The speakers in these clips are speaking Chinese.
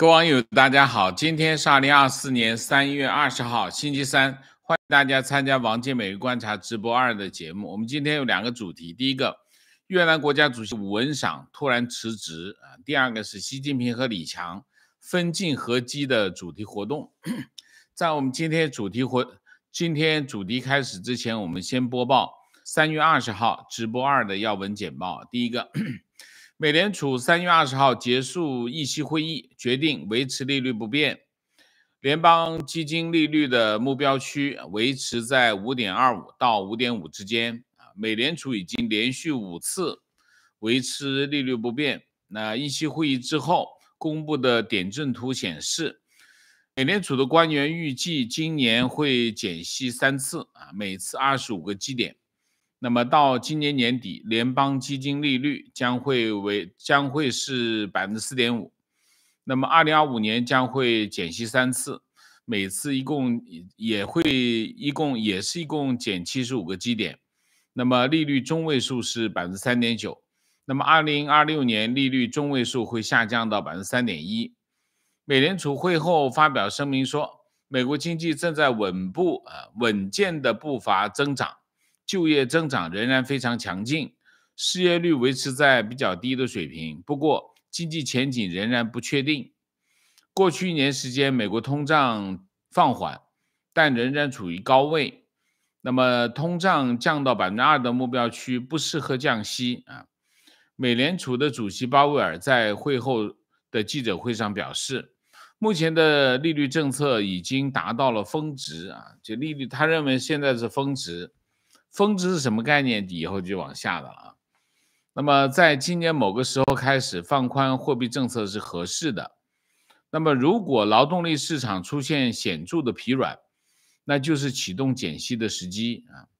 各位网友，大家好，今天是二零二四年三月二十号，星期三，欢迎大家参加王健每日观察直播二的节目。我们今天有两个主题，第一个，越南国家主席武文赏突然辞职啊；第二个是习近平和李强分进合击的主题活动。在我们今天主题活，今天主题开始之前，我们先播报三月二十号直播二的要闻简报。第一个。美联储三月二十号结束议息会议，决定维持利率不变，联邦基金利率的目标区维持在五点二五到五点五之间。啊，美联储已经连续五次维持利率不变。那议息会议之后公布的点阵图显示，美联储的官员预计今年会减息三次，啊，每次二十五个基点。那么到今年年底，联邦基金利率将会为将会是百分之四点五。那么二零二五年将会减息三次，每次一共也会一共也是一共减七十五个基点。那么利率中位数是百分之三点九。那么二零二六年利率中位数会下降到百分之三点一。美联储会后发表声明说，美国经济正在稳步呃稳健的步伐增长。就业增长仍然非常强劲，失业率维持在比较低的水平。不过，经济前景仍然不确定。过去一年时间，美国通胀放缓，但仍然处于高位。那么，通胀降到百分之二的目标区不适合降息啊。美联储的主席鲍威尔在会后的记者会上表示，目前的利率政策已经达到了峰值啊，就利率，他认为现在是峰值。峰值是什么概念？以后就往下的了。那么，在今年某个时候开始放宽货币政策是合适的。那么，如果劳动力市场出现显著的疲软，那就是启动减息的时机啊。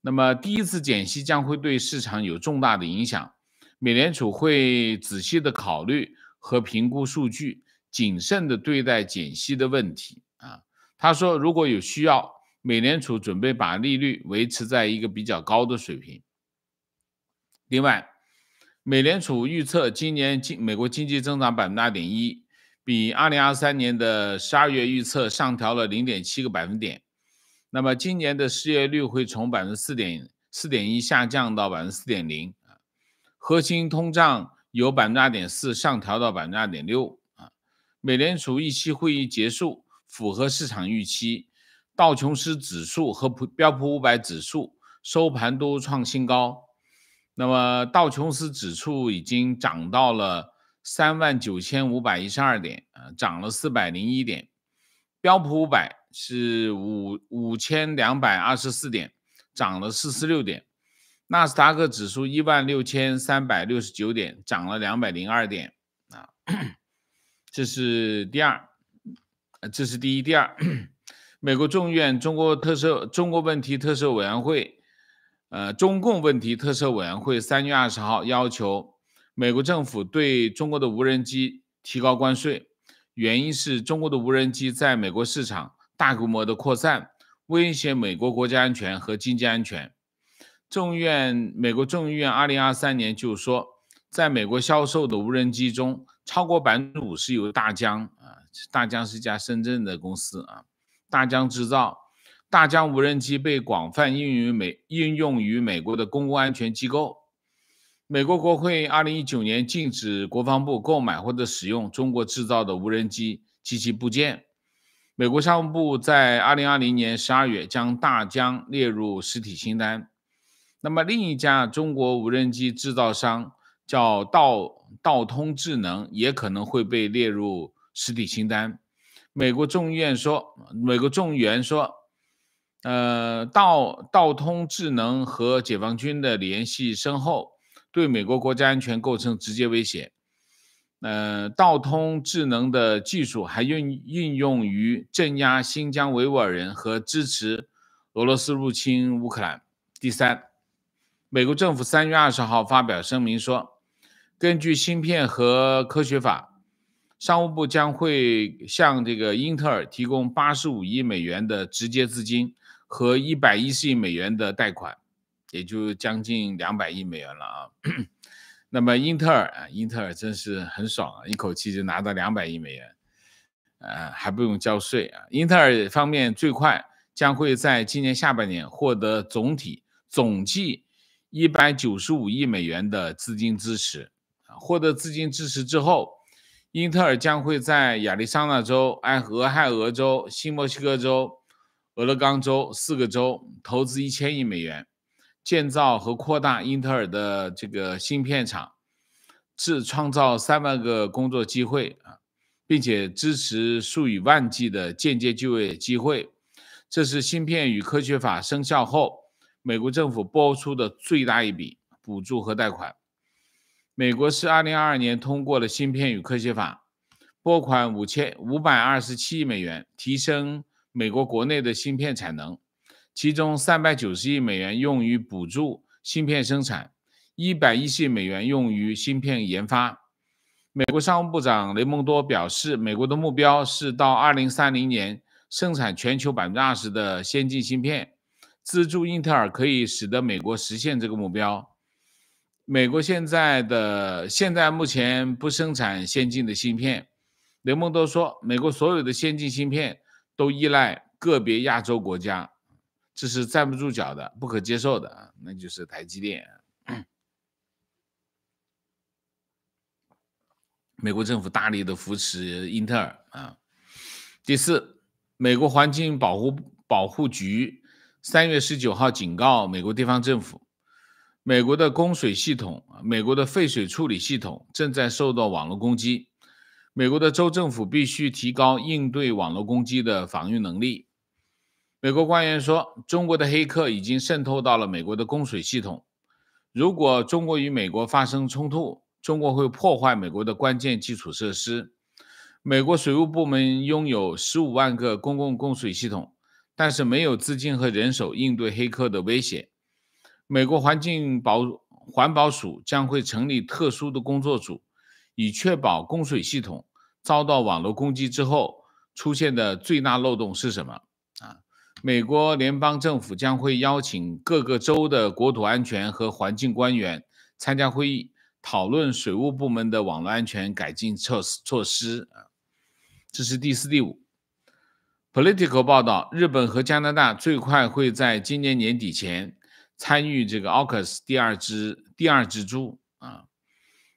那么，第一次减息将会对市场有重大的影响。美联储会仔细的考虑和评估数据，谨慎的对待减息的问题啊。他说，如果有需要。美联储准备把利率维持在一个比较高的水平。另外，美联储预测今年经美国经济增长百分之二点一，比二零二三年的十二月预测上调了零点七个百分点。那么，今年的失业率会从百分之四点四点一下降到百分之四点零。核心通胀由百分之二点四上调到百分之二点六啊。美联储议息会议结束，符合市场预期。道琼斯指数和普标普五百指数收盘都创新高，那么道琼斯指数已经涨到了三万九千五百一十二点，啊，涨了四百零一点；标普五百是五五千两百二十四点，涨了四十六点；纳斯达克指数一万六千三百六十九点，涨了两百零二点。啊，这是第二，这是第一，第二。美国众议院中国特色中国问题特色委员会，呃，中共问题特色委员会三月二十号要求美国政府对中国的无人机提高关税，原因是中国的无人机在美国市场大规模的扩散，威胁美国国家安全和经济安全。众议院美国众议院二零二三年就说，在美国销售的无人机中，超过百分之五十由大疆啊，大疆是一家深圳的公司啊。大疆制造，大疆无人机被广泛应用于美应用于美国的公共安全机构。美国国会二零一九年禁止国防部购买或者使用中国制造的无人机及其部件。美国商务部在二零二零年十二月将大疆列入实体清单。那么另一家中国无人机制造商叫道道通智能，也可能会被列入实体清单。美国众议院说，美国众议员说，呃，道道通智能和解放军的联系深厚，对美国国家安全构成直接威胁。呃，道通智能的技术还运应用于镇压新疆维吾尔人和支持俄罗斯入侵乌克兰。第三，美国政府三月二十号发表声明说，根据芯片和科学法。商务部将会向这个英特尔提供八十五亿美元的直接资金和一百一十亿美元的贷款，也就将近两百亿美元了啊。那么英特尔啊，英特尔真是很爽啊，一口气就拿到两百亿美元，呃，还不用交税啊。英特尔方面最快将会在今年下半年获得总体总计一百九十五亿美元的资金支持。获得资金支持之后，英特尔将会在亚利桑那州、埃俄亥俄州、新墨西哥州、俄勒冈州四个州投资一千亿美元。建造和扩大英特尔的这个芯片厂，至创造三万个工作机会啊，并且支持数以万计的间接就业机会。这是芯片与科学法生效后，美国政府拨出的最大一笔补助和贷款。美国是二零二二年通过了芯片与科学法，拨款五千五百二十七亿美元，提升美国国内的芯片产能。其中三百九十亿美元用于补助芯片生产，一百一十亿美元用于芯片研发。美国商务部长雷蒙多表示，美国的目标是到二零三零年生产全球百分之二十的先进芯片。资助英特尔可以使得美国实现这个目标。美国现在的现在目前不生产先进的芯片。雷蒙多说，美国所有的先进芯片都依赖个别亚洲国家。这是站不住脚的，不可接受的！那就是台积电。美国政府大力的扶持英特尔啊。第四，美国环境保护保护局三月十九号警告美国地方政府，美国的供水系统、美国的废水处理系统正在受到网络攻击，美国的州政府必须提高应对网络攻击的防御能力。美国官员说，中国的黑客已经渗透到了美国的供水系统。如果中国与美国发生冲突，中国会破坏美国的关键基础设施。美国水务部门拥有十五万个公共供水系统，但是没有资金和人手应对黑客的威胁。美国环境保环保署将会成立特殊的工作组，以确保供水系统遭到网络攻击之后出现的最大漏洞是什么。啊美国联邦政府将会邀请各个州的国土安全和环境官员参加会议，讨论水务部门的网络安全改进措施措施。这是第四、第五。Political 报道，日本和加拿大最快会在今年年底前参与这个 AUKUS 第二支第二支柱啊。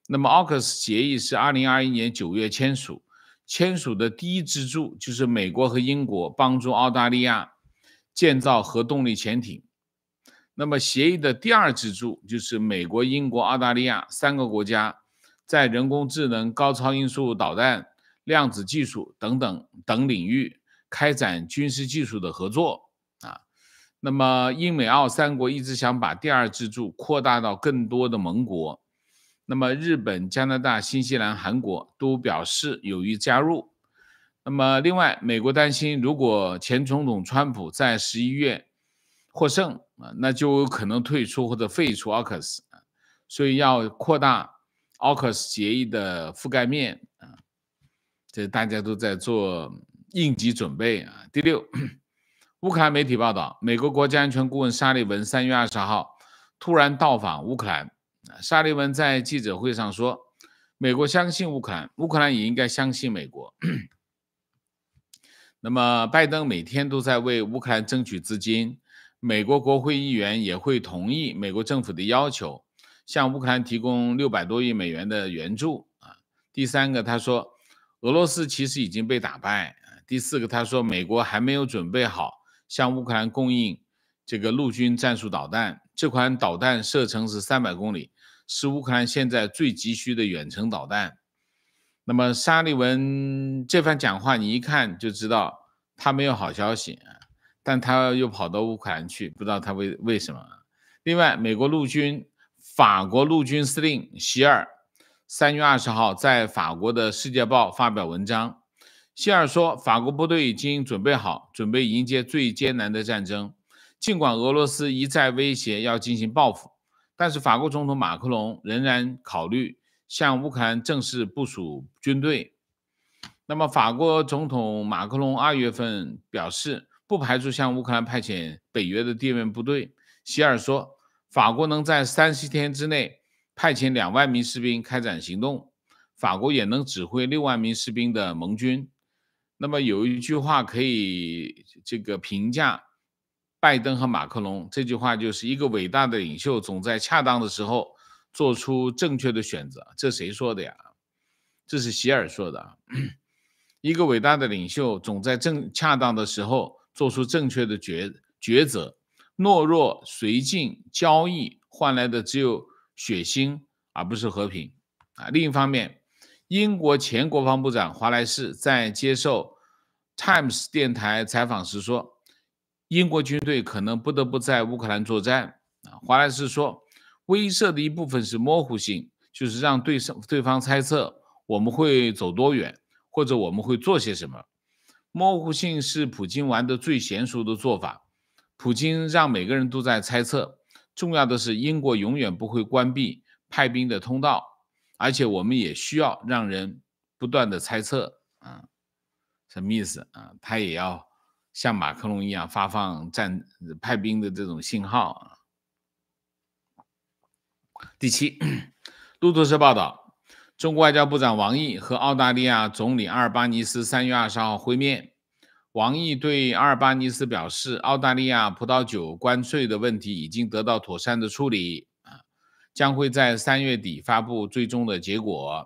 那么 AUKUS 协议是二零二一年九月签署，签署的第一支柱就是美国和英国帮助澳大利亚。建造核动力潜艇，那么协议的第二支柱就是美国、英国、澳大利亚三个国家在人工智能、高超音速导弹、量子技术等等等领域开展军事技术的合作。那么英美澳三国一直想把第二支柱扩大到更多的盟国，那么日本、加拿大、新西兰、韩国都表示有意加入。那么，另外，美国担心，如果前总统川普在十一月获胜啊，那就有可能退出或者废除 AUKUS 啊，所以要扩大 AUKUS 协议的覆盖面啊，这大家都在做应急准备啊。第六，乌克兰媒体报道，美国国家安全顾问沙利文三月二十号突然到访乌克兰，沙利文在记者会上说，美国相信乌克兰，乌克兰也应该相信美国。那么，拜登每天都在为乌克兰争取资金，美国国会议员也会同意美国政府的要求，向乌克兰提供六百多亿美元的援助啊。第三个，他说，俄罗斯其实已经被打败。第四个，他说，美国还没有准备好向乌克兰供应这个陆军战术导弹，这款导弹射程是三百公里，是乌克兰现在最急需的远程导弹。那么沙利文这番讲话，你一看就知道他没有好消息，但他又跑到乌克兰去，不知道他为为什么。另外，美国陆军法国陆军司令希尔三月二十号在法国的《世界报》发表文章，希尔说，法国部队已经准备好，准备迎接最艰难的战争。尽管俄罗斯一再威胁要进行报复，但是法国总统马克龙仍然考虑。向乌克兰正式部署军队。那么，法国总统马克龙二月份表示，不排除向乌克兰派遣北约的地面部队。希尔说，法国能在三十天之内派遣两万名士兵开展行动，法国也能指挥六万名士兵的盟军。那么有一句话可以这个评价拜登和马克龙，这句话就是一个伟大的领袖总在恰当的时候做出正确的选择。这谁说的呀？这是希尔说的。一个伟大的领袖总在正恰当的时候做出正确的抉抉择。懦弱、随境、交易换来的只有血腥，而不是和平。啊，另一方面，英国前国防部长华莱士在接受 Times 电台采访时说，英国军队可能不得不在乌克兰作战。啊，华莱士说，威慑的一部分是模糊性，就是让对方对方猜测我们会走多远。或者我们会做些什么？模糊性是普京玩的最娴熟的做法。普京让每个人都在猜测。重要的是，英国永远不会关闭派兵的通道，而且我们也需要让人不断的猜测。啊，什么意思啊？他也要像马克龙一样发放战派兵的这种信号啊。第七，路透社报道。中国外交部长王毅和澳大利亚总理阿尔巴尼斯三月二十号会面。王毅对阿尔巴尼斯表示，澳大利亚葡萄酒关税的问题已经得到妥善的处理，将会在三月底发布最终的结果。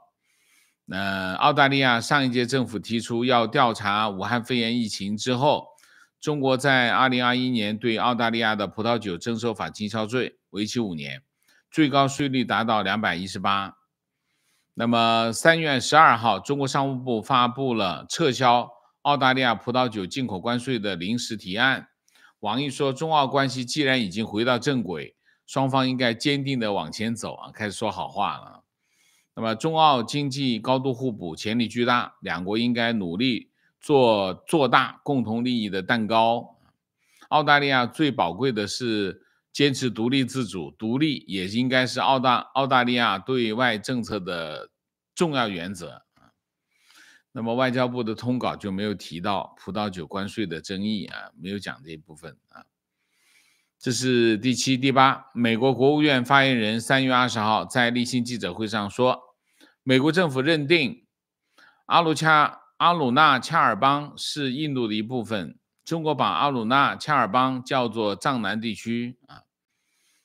呃，澳大利亚上一届政府提出要调查武汉肺炎疫情之后，中国在二零二一年对澳大利亚的葡萄酒征收反倾销税，为期五年，最高税率达到两百一十八。那么三月十二号，中国商务部发布了撤销澳大利亚葡萄酒进口关税的临时提案。王毅说，中澳关系既然已经回到正轨，双方应该坚定的往前走啊，开始说好话了。那么中澳经济高度互补，潜力巨大，两国应该努力做做大共同利益的蛋糕。澳大利亚最宝贵的是。坚持独立自主，独立也应该是澳大澳大利亚对外政策的重要原则。那么外交部的通稿就没有提到葡萄酒关税的争议啊，没有讲这一部分啊。这是第七、第八。美国国务院发言人三月二十号在例行记者会上说，美国政府认定阿鲁恰阿鲁纳恰尔邦是印度的一部分。中国把阿鲁纳恰尔邦叫做藏南地区啊。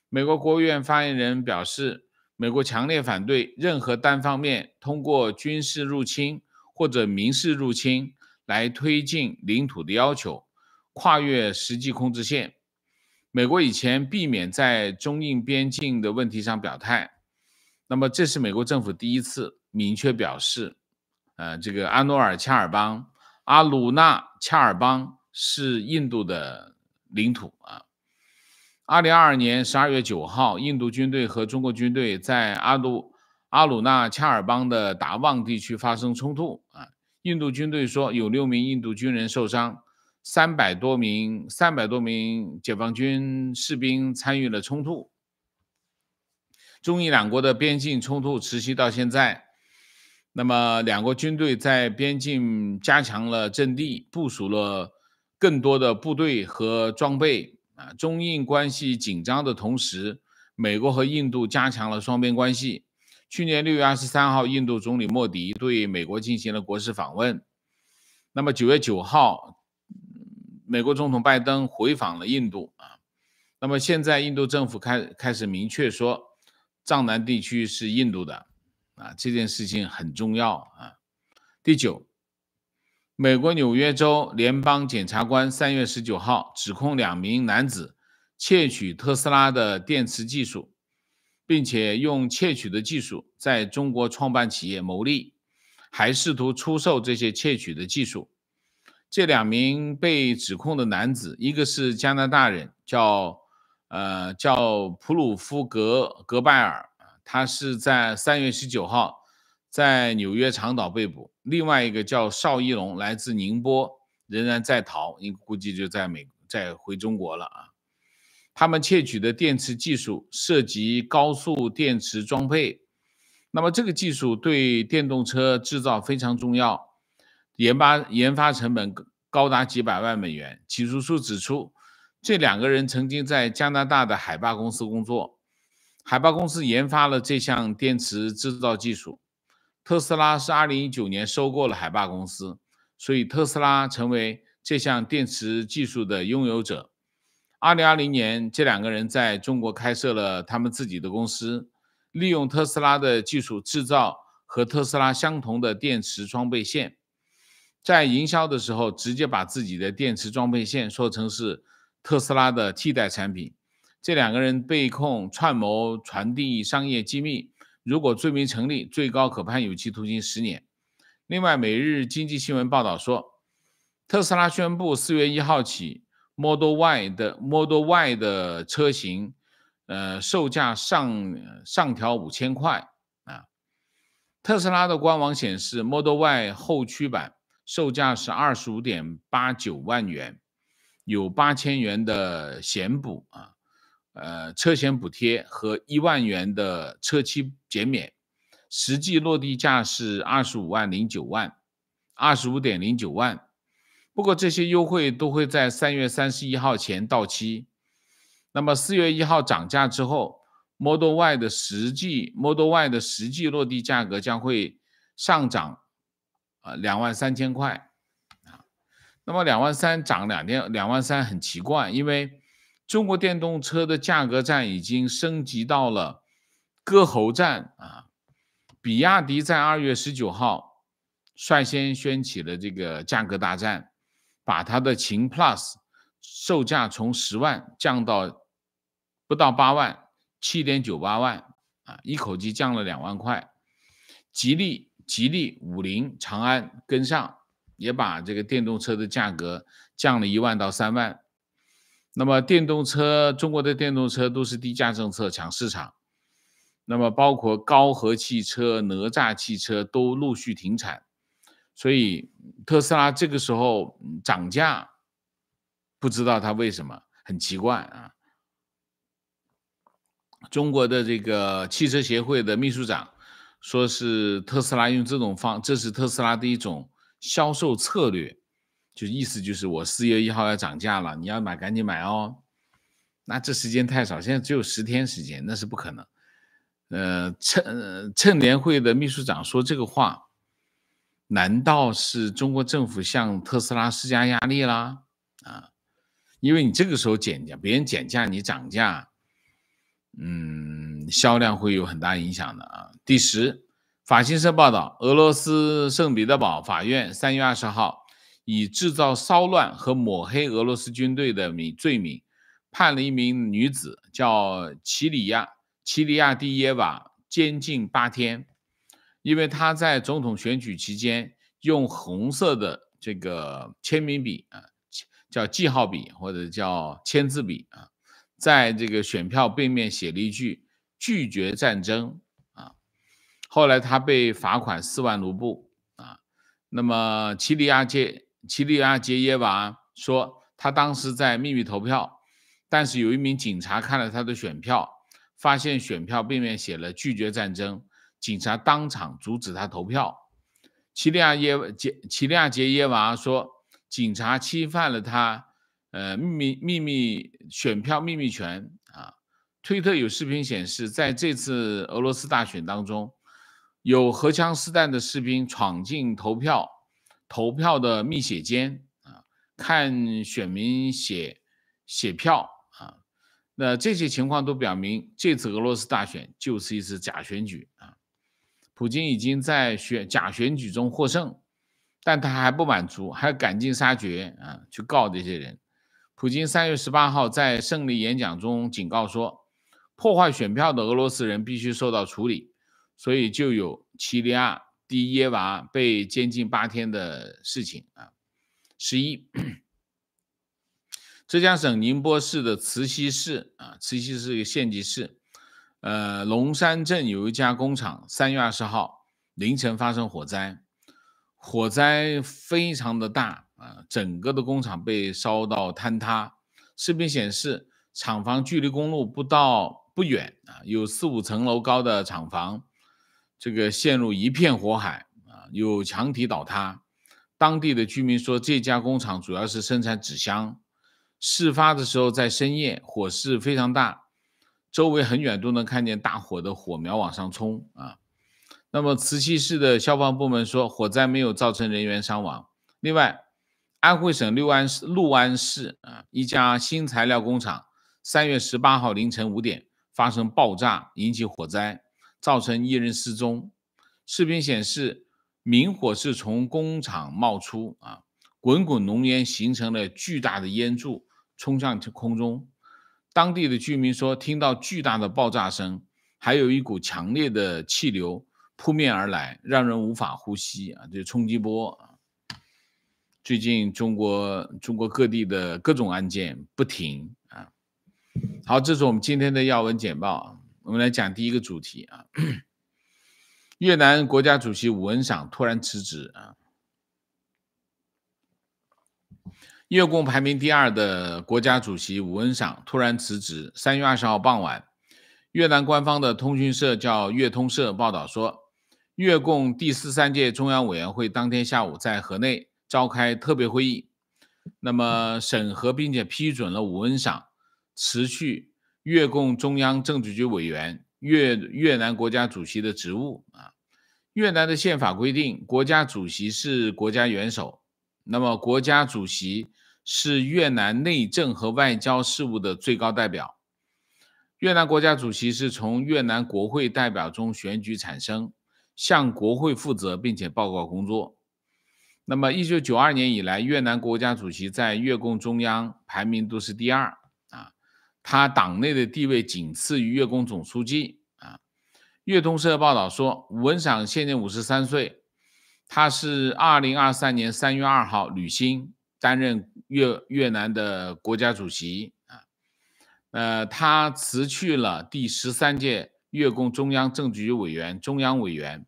美国国务院发言人表示，美国强烈反对任何单方面通过军事入侵或者民事入侵来推进领土的要求，跨越实际控制线。美国以前避免在中印边境的问题上表态，那么这是美国政府第一次明确表示，呃，这个阿努尔恰尔邦、阿鲁纳恰尔邦。是印度的领土啊。二零二二年十二月九号，印度军队和中国军队在阿鲁阿鲁纳恰尔邦的达旺地区发生冲突啊。印度军队说有六名印度军人受伤，三百多名三百多名解放军士兵参与了冲突。中印两国的边境冲突持续到现在。那么，两国军队在边境加强了阵地，部署了。更多的部队和装备啊，中印关系紧张的同时，美国和印度加强了双边关系。去年六月二十三号，印度总理莫迪对美国进行了国事访问。那么九月九号，美国总统拜登回访了印度啊。那么现在印度政府开开始明确说，藏南地区是印度的啊，这件事情很重要啊。第九。美国纽约州联邦检察官三月十九号指控两名男子窃取特斯拉的电池技术，并且用窃取的技术在中国创办企业牟利，还试图出售这些窃取的技术。这两名被指控的男子，一个是加拿大人，叫呃叫普鲁夫格格拜尔，他是在三月十九号。在纽约长岛被捕，另外一个叫邵一龙，来自宁波，仍然在逃，你估计就在美在回中国了啊。他们窃取的电池技术涉及高速电池装配，那么这个技术对电动车制造非常重要，研发研发成本高达几百万美元。起诉书指出，这两个人曾经在加拿大的海霸公司工作。海霸公司研发了这项电池制造技术。特斯拉是二零一九年收购了海霸公司，所以特斯拉成为这项电池技术的拥有者。二零二零年，这两个人在中国开设了他们自己的公司，利用特斯拉的技术制造和特斯拉相同的电池装备线。在营销的时候，直接把自己的电池装配线说成是特斯拉的替代产品。这两个人被控串谋传递商业机密。如果罪名成立，最高可判有期徒刑十年。另外，《每日经济新闻》报道说，特斯拉宣布四月一号起，Model Y 的 Model Y 的车型，呃，售价上上调五千块啊。特斯拉的官网显示，Model Y 后驱版售价是二十五点八九万元，有八千元的险补啊。呃，车险补贴和一万元的车期减免，实际落地价是二十五万零九万，二十五点零九万。不过这些优惠都会在三月三十一号前到期。那么四月一号涨价之后，Model Y 的实际 Model Y 的实际落地价格将会上涨，啊，两万三千块啊。那么两万三涨两天，两万三很奇怪，因为。中国电动车的价格战已经升级到了割喉战啊！比亚迪在二月十九号率先掀起了这个价格大战，把它的秦 Plus 售价从十万降到不到八万，七点九八万啊，一口气降了两万块。吉利、吉利、五菱、长安跟上，也把这个电动车的价格降了一万到三万。那么电动车，中国的电动车都是低价政策抢市场，那么包括高和汽车、哪吒汽车都陆续停产，所以特斯拉这个时候涨价，不知道它为什么，很奇怪啊。中国的这个汽车协会的秘书长说是特斯拉用这种方，这是特斯拉的一种销售策略。就意思就是我四月一号要涨价了，你要买赶紧买哦。那这时间太少，现在只有十天时间，那是不可能。呃，趁趁联会的秘书长说这个话，难道是中国政府向特斯拉施加压力啦？啊，因为你这个时候减价，别人减价你涨价，嗯，销量会有很大影响的啊。第十，法新社报道，俄罗斯圣彼得堡法院三月二十号。以制造骚乱和抹黑俄罗斯军队的名罪名，判了一名女子叫齐里亚齐里亚蒂耶娃监禁八天，因为她在总统选举期间用红色的这个签名笔啊，叫记号笔或者叫签字笔啊，在这个选票背面写了一句拒绝战争啊，后来他被罚款四万卢布啊，那么齐里亚杰。齐里亚杰耶娃说，他当时在秘密投票，但是有一名警察看了他的选票，发现选票背面写了拒绝战争，警察当场阻止他投票。齐里亚耶杰齐里亚杰耶娃说，警察侵犯了他呃秘密秘密选票秘密权啊。推特有视频显示，在这次俄罗斯大选当中，有荷枪实弹的士兵闯进投票。投票的密写间啊，看选民写写票啊，那这些情况都表明这次俄罗斯大选就是一次假选举啊。普京已经在选假选举中获胜，但他还不满足，还要赶尽杀绝啊，去告这些人。普京三月十八号在胜利演讲中警告说，破坏选票的俄罗斯人必须受到处理，所以就有齐利亚。第耶娃被监禁八天的事情啊，十一，浙江省宁波市的慈溪市啊，慈溪是一个县级市，呃，龙山镇有一家工厂，三月二十号凌晨发生火灾，火灾非常的大啊，整个的工厂被烧到坍塌。视频显示，厂房距离公路不到不远啊，有四五层楼高的厂房。这个陷入一片火海啊，有墙体倒塌。当地的居民说，这家工厂主要是生产纸箱。事发的时候在深夜，火势非常大，周围很远都能看见大火的火苗往上冲啊。那么慈溪市的消防部门说，火灾没有造成人员伤亡。另外，安徽省六安市六安市啊一家新材料工厂，三月十八号凌晨五点发生爆炸，引起火灾，造成一人失踪。视频显示，明火是从工厂冒出啊，滚滚浓烟形成了巨大的烟柱，冲向空中。当地的居民说，听到巨大的爆炸声，还有一股强烈的气流扑面而来，让人无法呼吸啊！这冲击波！最近中国中国各地的各种案件不停啊！好，这是我们今天的要闻简报。我们来讲第一个主题啊，越南国家主席武文赏突然辞职啊。越共排名第二的国家主席武恩赏突然辞职。三月二十号傍晚，越南官方的通讯社叫越通社报道说，越共第四三届中央委员会当天下午在河内召开特别会议，那么审核并且批准了武恩赏辞去越共中央政治局委员、越越南国家主席的职务啊。越南的宪法规定，国家主席是国家元首。那么，国家主席是越南内政和外交事务的最高代表。越南国家主席是从越南国会代表中选举产生，向国会负责，并且报告工作。那么，一九九二年以来，越南国家主席在越共中央排名都是第二啊，他党内的地位仅次于越共总书记啊。越通社报道说，吴文赏现年五十三岁。他是二零二三年三月二号履新担任越越南的国家主席啊，呃，他辞去了第十三届越共中央政治局委员、中央委员，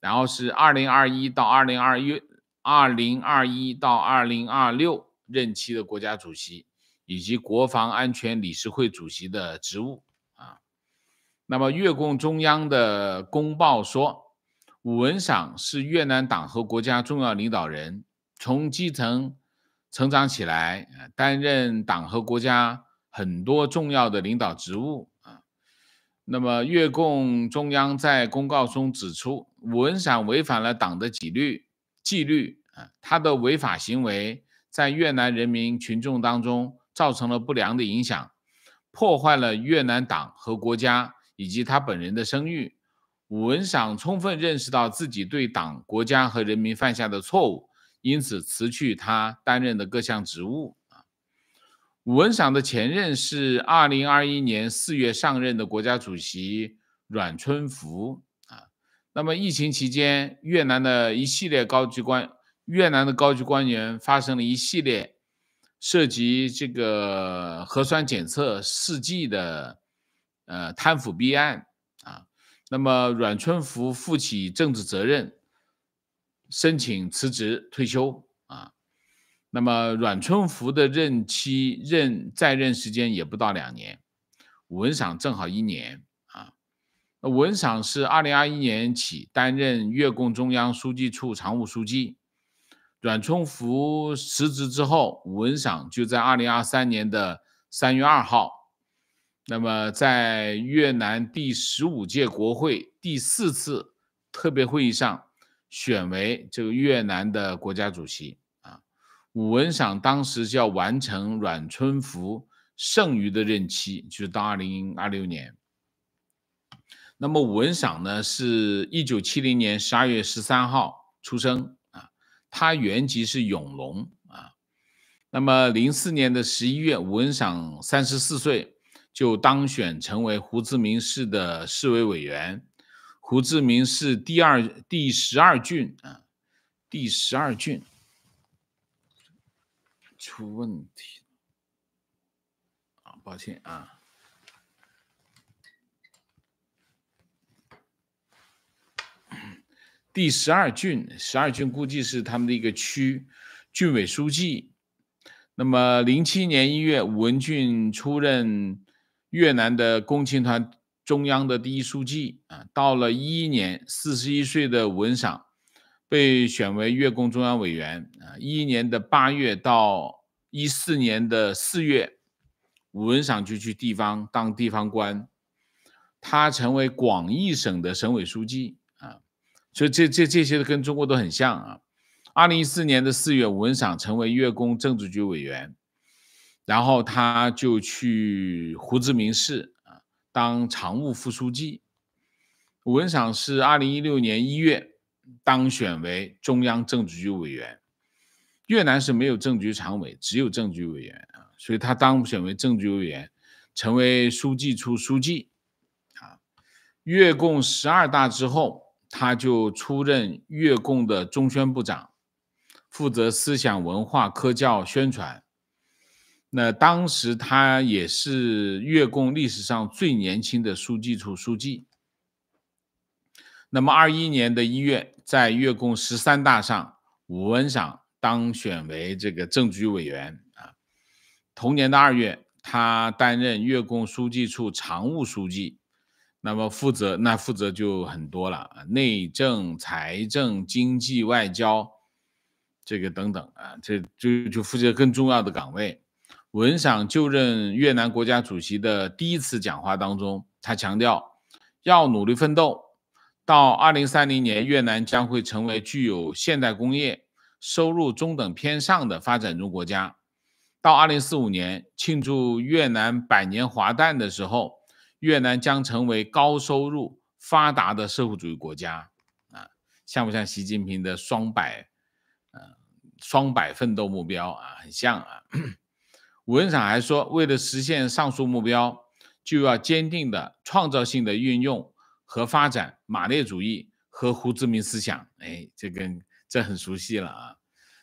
然后是二零二一到二零二一、二零二一到二零二六任期的国家主席以及国防安全理事会主席的职务啊。那么越共中央的公报说。武文赏是越南党和国家重要领导人，从基层成长起来，担任党和国家很多重要的领导职务啊。那么越共中央在公告中指出，武文赏违反了党的纪律纪律啊，他的违法行为在越南人民群众当中造成了不良的影响，破坏了越南党和国家以及他本人的声誉。武文赏充分认识到自己对党、国家和人民犯下的错误，因此辞去他担任的各项职务。啊，武文赏的前任是二零二一年四月上任的国家主席阮春福。那么疫情期间，越南的一系列高级官，越南的高级官员发生了一系列涉及这个核酸检测试剂的呃贪腐弊案啊。那么阮春福负起政治责任，申请辞职退休啊。那么阮春福的任期任在任时间也不到两年，武文赏正好一年。文赏是二零二一年起担任越共中央书记处常务书记，阮春福辞职之后，武文赏就在二零二三年的三月二号。那么，在越南第十五届国会第四次特别会议上，选为这个越南的国家主席啊。武文赏当时就要完成阮春福剩余的任期，就是到二零二六年。那么武文赏呢，是一九七零年十二月十三号出生啊，他原籍是永隆啊。那么零四年的十一月，武文赏三十四岁。就当选成为胡志明市的市委委员，胡志明市第二第十二郡啊，第十二郡出问题啊，抱歉啊，第十二郡，十二郡估计是他们的一个区郡委书记。那么零七年一月，武文俊出任。越南的共青团中央的第一书记啊，到了一一年，四十一岁的吴文赏被选为越共中央委员啊。一一年的八月到一四年的四月，武文赏就去地方当地方官，他成为广义省的省委书记，所以这这这些跟中国都很像啊。二零一四年的四月，武文赏成为越共政治局委员，然后他就去胡志明市啊当常务副书记。武文赏是二零一六年一月当选为中央政治局委员。越南是没有政局常委，只有政局委员啊，所以他当选为政局委员，成为书记处书记啊。越共十二大之后，他就出任越共的中宣部长。负责思想文化、科教宣传。那当时他也是越共历史上最年轻的书记处书记。那么二一年的一月，在越共十三大上，武文赏当选为这个政局委员啊。同年的二月，他担任越共书记处常务书记。那么负责那负责就很多了，内政、财政、经济、外交。这个等等啊，这就就负责更重要的岗位。文赏就任越南国家主席的第一次讲话当中，他强调要努力奋斗，到二零三零年，越南将会成为具有现代工业、收入中等偏上的发展中国家。到二零四五年，庆祝越南百年华诞的时候，越南将成为高收入发达的社会主义国家。啊，像不像习近平的双百？双百奋斗目标啊，很像啊。武 文赏还说，为了实现上述目标，就要坚定的、创造性的运用和发展马列主义和胡志明思想。哎，这跟这很熟悉了啊。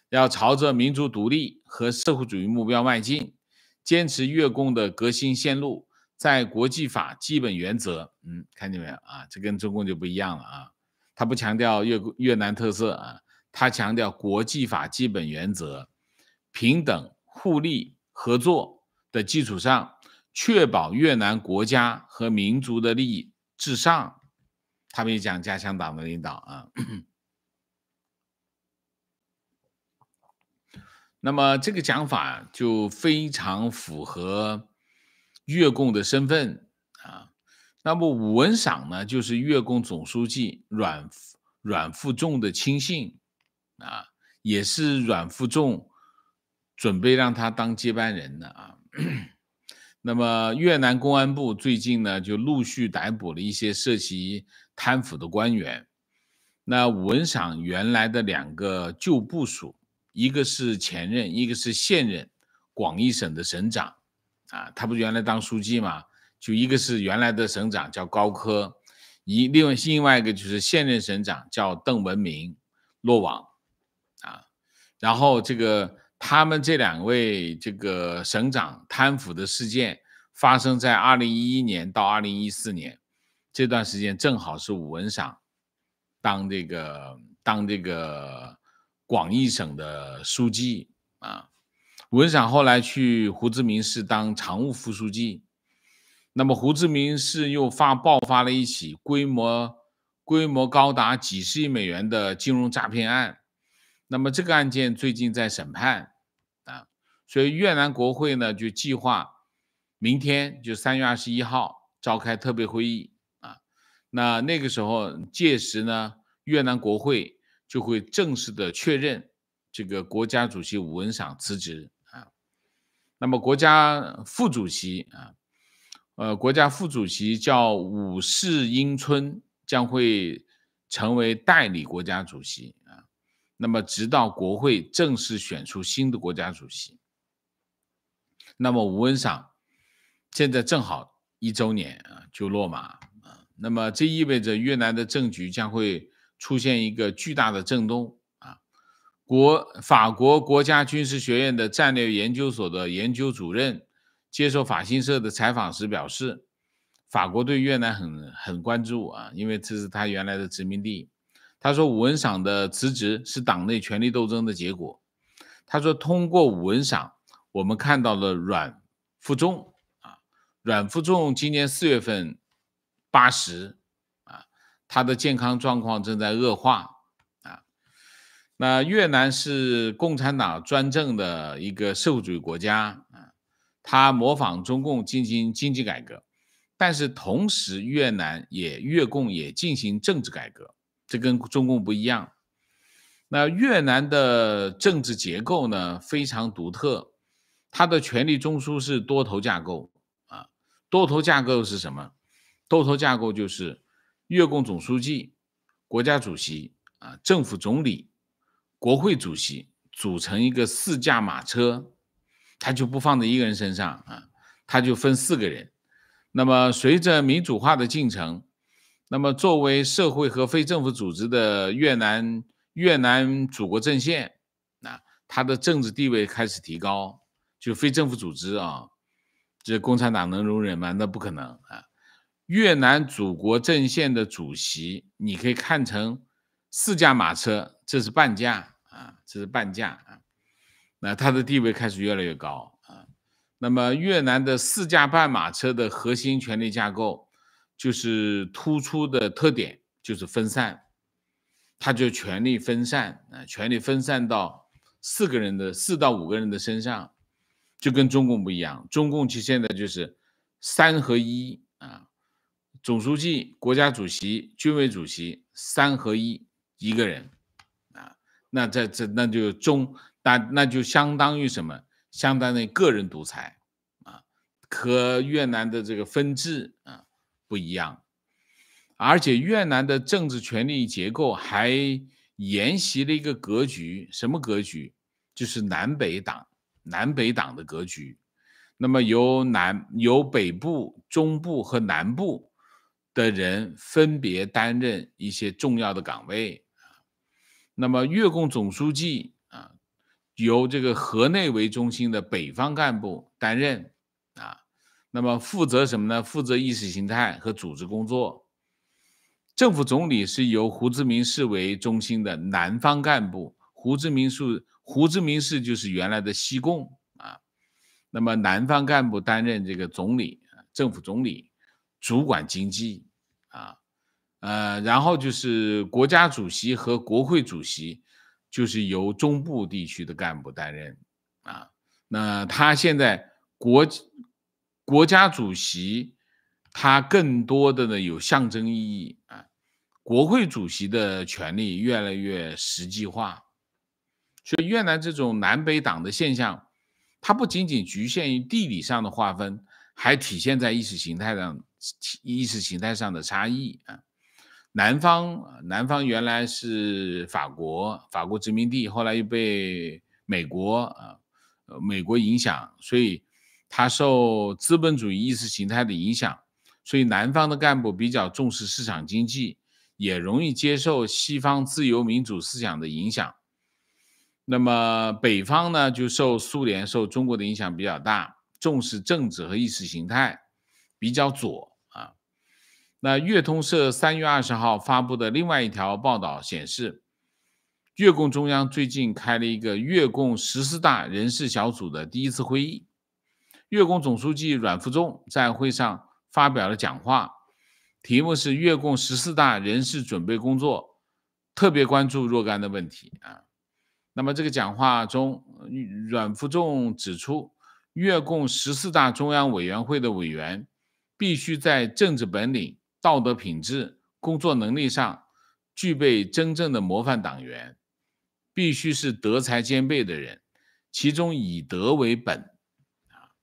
要朝着民族独立和社会主义目标迈进，坚持越共的革新线路，在国际法基本原则，嗯，看见没有啊？这跟中共就不一样了啊。他不强调越越南特色啊。他强调国际法基本原则，平等、互利、合作的基础上，确保越南国家和民族的利益至上。他们也讲加强党的领导啊。那么这个讲法就非常符合越共的身份啊。那么武文赏呢，就是越共总书记阮阮富仲的亲信。啊，也是阮富仲准备让他当接班人的啊。那么越南公安部最近呢，就陆续逮捕了一些涉及贪腐的官员。那武文赏原来的两个旧部属，一个是前任，一个是现任广义省的省长。啊，他不是原来当书记嘛？就一个是原来的省长叫高科，一另外另外一个就是现任省长叫邓文明落网。啊然后这个他们这两位这个省长贪腐的事件发生在二零一一年到二零一四年这段时间，正好是武文赏当这个当这个广义省的书记啊。武文赏后来去胡志明市当常务副书记，那么胡志明市又发爆发了一起规模规模高达几十亿美元的金融诈骗案。那么这个案件最近在审判啊，所以越南国会呢就计划明天就三月二十一号召开特别会议啊，那那个时候届时呢，越南国会就会正式的确认这个国家主席武文赏辞职，那么国家副主席啊，呃，国家副主席叫武世英春将会成为代理国家主席啊。那么，直到国会正式选出新的国家主席，那么吴文赏现在正好一周年啊，就落马啊。那么这意味着越南的政局将会出现一个巨大的震动。国法国国家军事学院的战略研究所的研究主任接受法新社的采访时表示，法国对越南很很关注啊，因为这是他原来的殖民地。他说：“武文赏的辞职是党内权力斗争的结果。”他说：“通过武文赏，我们看到了阮富仲啊，阮富仲今年四月份八十啊，他的健康状况正在恶化。那越南是共产党专政的一个社会主义国家啊，他模仿中共进行经济改革，但是同时越南也越共也进行政治改革，这跟中共不一样。那越南的政治结构呢非常独特，它的权力中枢是多头架构啊。多头架构是什么？多头架构就是越共总书记、国家主席啊、政府总理、国会主席组成一个四驾马车。他就不放在一个人身上啊，他就分四个人。那么随着民主化的进程，那么作为社会和非政府组织的越南越南祖国阵线，啊，他的政治地位开始提高。就非政府组织啊，这共产党能容忍吗？那不可能啊。越南祖国阵线的主席，你可以看成四驾马车，这是半驾，这是半价啊。那他的地位开始越来越高啊。那么越南的四驾半马车的核心权力架构，就是突出的特点就是分散，他就权力分散啊，权力分散到四个人的四到五个人的身上，就跟中共不一样。中共其现在就是三合一啊，总书记、国家主席、军委主席三合一一个人，那这这那就中。那那就相当于什么？相当于个人独裁啊，和越南的这个分治啊不一样。而且越南的政治权力结构还沿袭了一个格局，什么格局？就是南北党、南北党的格局。那么由南、由北部、中部和南部的人分别担任一些重要的岗位。那么越共总书记啊。由这个河内为中心的北方干部担任啊，那么负责什么呢？负责意识形态和组织工作。政府总理是由胡志明市为中心的南方干部，胡志明市胡志明市就是原来的西贡啊。那么南方干部担任这个总理，政府总理主管经济啊，呃，然后就是国家主席和国会主席。就是由中部地区的干部担任啊，那他现在国国家主席，他更多的呢有象征意义啊，国会主席的权力越来越实际化，所以越南这种南北党的现象，它不仅仅局限于地理上的划分，还体现在意识形态上，意识形态上的差异啊。南方，南方原来是法国，法国殖民地，后来又被美国啊，美国影响，所以它受资本主义意识形态的影响，所以南方的干部比较重视市场经济，也容易接受西方自由民主思想的影响。那么北方呢，就受苏联、受中国的影响比较大，重视政治和意识形态，比较左。那粤通社三月二十号发布的另外一条报道显示，粤共中央最近开了一个越共十四大人事小组的第一次会议，越共总书记阮富仲在会上发表了讲话，题目是“越共十四大人事准备工作”，特别关注若干的问题啊。那么这个讲话中，阮富仲指出，越共十四大中央委员会的委员必须在政治本领。道德品质、工作能力上具备真正的模范党员，必须是德才兼备的人，其中以德为本啊。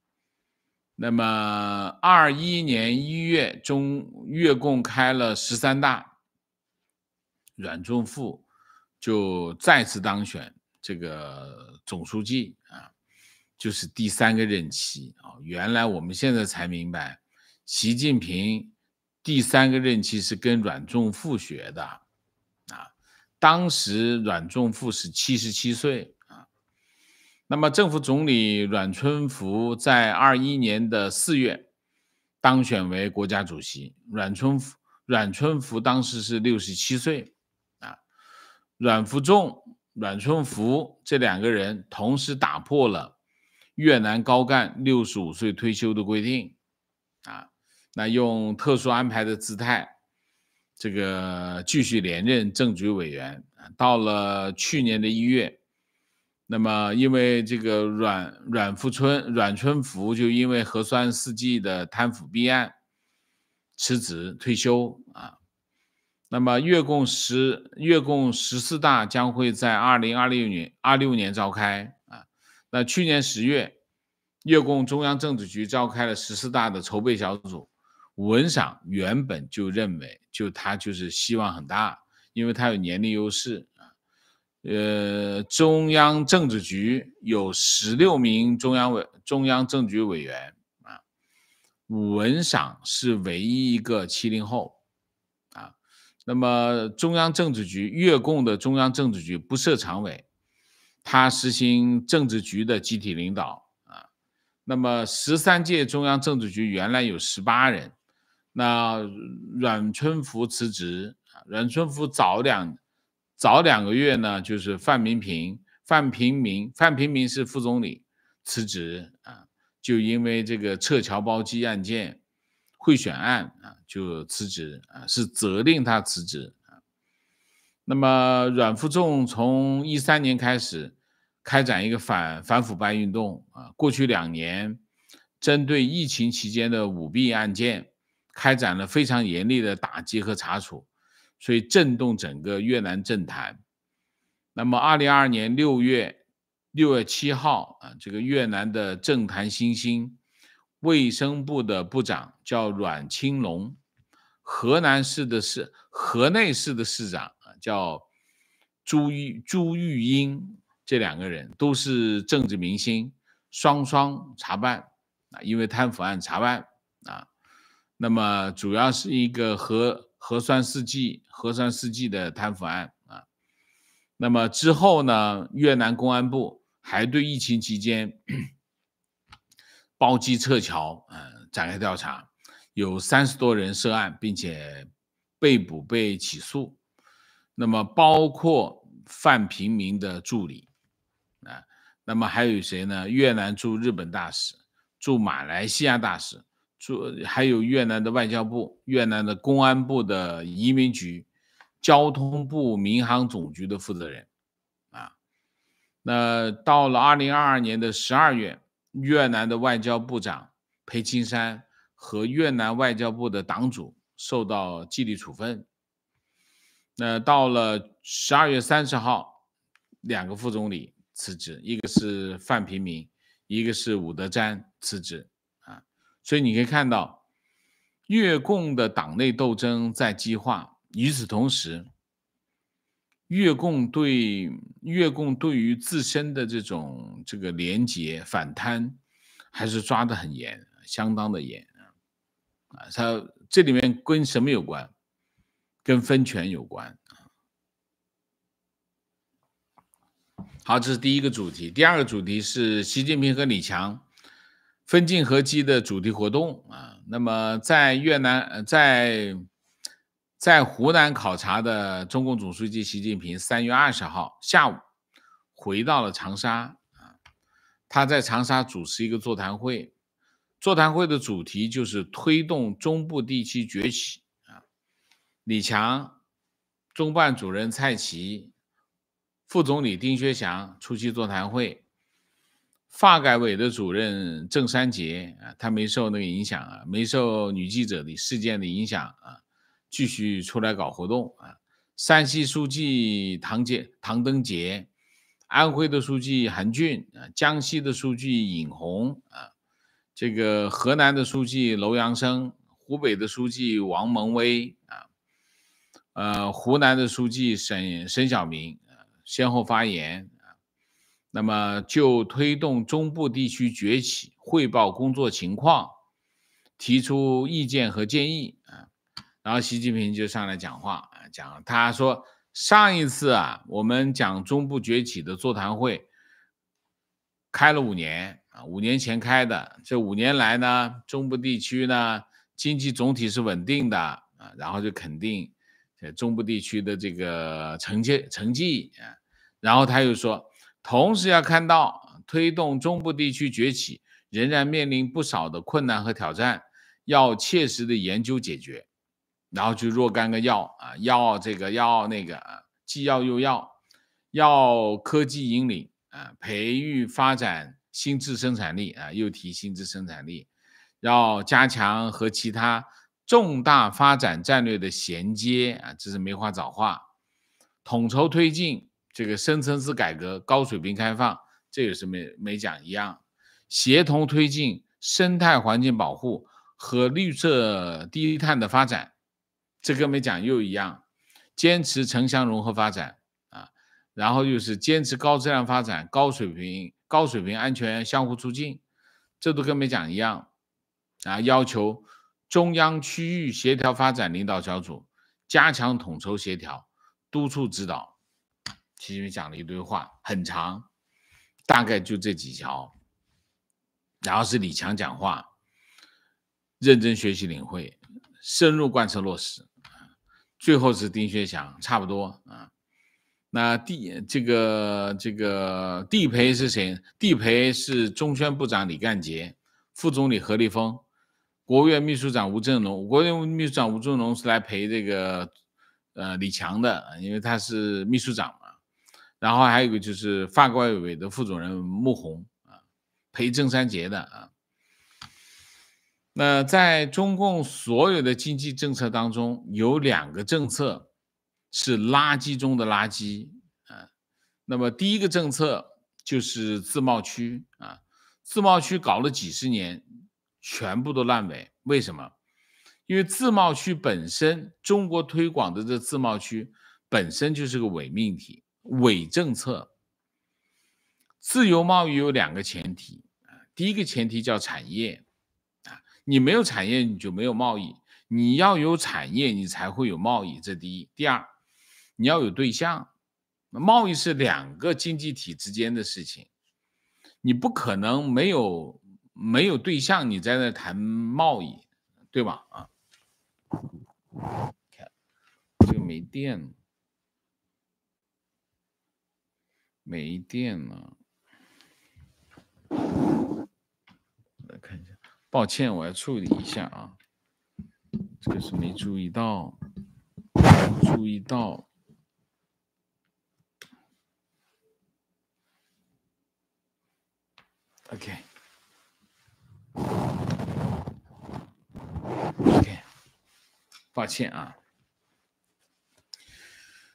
那么，二一年一月中，越共开了十三大，阮仲富就再次当选这个总书记啊，就是第三个任期啊。原来我们现在才明白，习近平。第三个任期是跟阮仲富学的，啊，当时阮仲富是七十七岁啊。那么政府总理阮春福在二一年的四月当选为国家主席，阮春福阮春福当时是六十七岁啊。阮福仲、阮春福这两个人同时打破了越南高干六十五岁退休的规定啊。那用特殊安排的姿态，这个继续连任政局委员。到了去年的一月，那么因为这个阮阮富春阮春福就因为核酸试剂的贪腐弊案辞职退休啊。那么越共十越共十四大将会在二零二六年二六年召开啊。那去年十月，越共中央政治局召开了十四大的筹备小组，文赏原本就认为，就他就是希望很大，因为他有年龄优势啊。呃，中央政治局有十六名中央委中央政治局委员啊，文赏是唯一一个七零后啊。那么，中央政治局越共的中央政治局不设常委，他实行政治局的集体领导啊。那么，十三届中央政治局原来有十八人，那阮春福辞职啊，阮春福早两早两个月呢，就是范平平，范平明，范平明是副总理辞职啊，就因为这个撤侨包机案件。贿选案啊，就辞职啊，是责令他辞职啊。那么阮富仲从一三年开始开展一个反反腐败运动啊，过去两年针对疫情期间的舞弊案件开展了非常严厉的打击和查处，所以震动整个越南政坛。那么二零二二年六月六月七号啊，这个越南的政坛新星。卫生部的部长叫阮青龙，河南市的市河内市的市长啊叫朱玉朱玉英，这两个人都是政治明星，双双查办啊，因为贪腐案查办啊。那么主要是一个核核酸试剂核酸试剂的贪腐案啊。那么之后呢，越南公安部还对疫情期间。包机撤侨，嗯，展开调查，有三十多人涉案，并且被捕被起诉。那么包括范平民的助理，啊，那么还有谁呢？越南驻日本大使、驻马来西亚大使、驻还有越南的外交部、越南的公安部的移民局、交通部民航总局的负责人，啊，那到了二零二二年的十二月。越南的外交部长裴青山和越南外交部的党组受到纪律处分。那到了十二月三十号，两个副总理辞职，一个是范平民，一个是武德瞻辞职。所以你可以看到，越共的党内斗争在激化。与此同时，越共对越共对于自身的这种这个廉洁反贪，还是抓得很严，相当的严啊！啊，它这里面跟什么有关？跟分权有关好，这是第一个主题。第二个主题是习近平和李强分进合击的主题活动啊。那么在越南，在。在湖南考察的中共总书记习近平，三月二十号下午回到了长沙啊。他在长沙主持一个座谈会，座谈会的主题就是推动中部地区崛起啊。李强、中办主任蔡奇、副总理丁薛祥出席座谈会。发改委的主任郑三杰啊，他没受那个影响啊，没受女记者的事件的影响啊。继续出来搞活动啊！山西书记唐杰、唐登杰，安徽的书记韩俊啊，江西的书记尹红啊，这个河南的书记楼阳生，湖北的书记王蒙威啊，呃，湖南的书记沈沈晓明啊，先后发言，那么就推动中部地区崛起汇报工作情况，提出意见和建议啊。然后习近平就上来讲话啊，讲他说上一次啊，我们讲中部崛起的座谈会开了五年啊，五年前开的，这五年来呢，中部地区呢经济总体是稳定的啊，然后就肯定中部地区的这个成绩成绩啊，然后他又说，同时要看到推动中部地区崛起仍然面临不少的困难和挑战，要切实的研究解决。然后就若干个要啊，要这个要那个啊，既要又要，要科技引领，啊，培育发展新质生产力啊，又提新质生产力，要加强和其他重大发展战略的衔接啊，这是没话找话。统筹推进这个深层次改革、高水平开放，这也是没没讲一样。协同推进生态环境保护和绿色低碳的发展，这跟没讲又一样。坚持城乡融合发展啊，然后又是坚持高质量发展、高水平、高水平安全相互促进，这都跟没讲一样啊。要求中央区域协调发展领导小组加强统筹协调、督促指导。习近平讲了一堆话，很长，大概就这几条。然后是李强讲话，认真学习领会，深入贯彻落实。最后是丁薛祥，差不多啊。那地这个这个地陪是谁？地陪是中宣部长李干杰，副总理何立峰，国务院秘书长吴振龙。国务院秘书长吴振龙是来陪这个呃李强的，因为他是秘书长。然后还有一个就是发改委的副主任穆宏啊，陪郑三杰的啊。那在中共所有的经济政策当中，有两个政策是垃圾中的垃圾啊。那么第一个政策就是自贸区啊，自贸区搞了几十年，全部都烂尾。为什么？因为自贸区本身，中国推广的这自贸区本身就是个伪命题、伪政策。自由贸易有两个前提啊，第一个前提叫产业啊。你没有产业，你就没有贸易。你要有产业，你才会有贸易。这第一。第二，你要有对象。贸易是两个经济体之间的事情，你不可能没有没有对象，你在那谈贸易，对吧？啊，看这个没电了，没电了，来看一下。抱歉，我要处理一下啊，这个是没注意到，注意到，OK，OK，抱歉啊。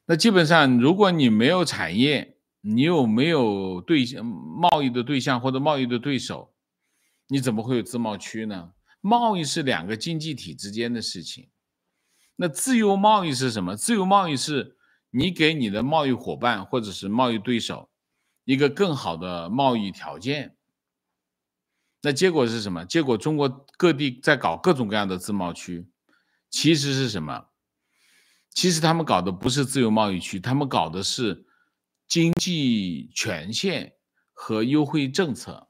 那基本上，如果你没有产业，你有没有对象贸易的对象或者贸易的对手？你怎么会有自贸区呢？贸易是两个经济体之间的事情。那自由贸易是什么？自由贸易是你给你的贸易伙伴或者是贸易对手一个更好的贸易条件。那结果是什么？结果中国各地在搞各种各样的自贸区，其实是什么？其实他们搞的不是自由贸易区，他们搞的是经济权限和优惠政策。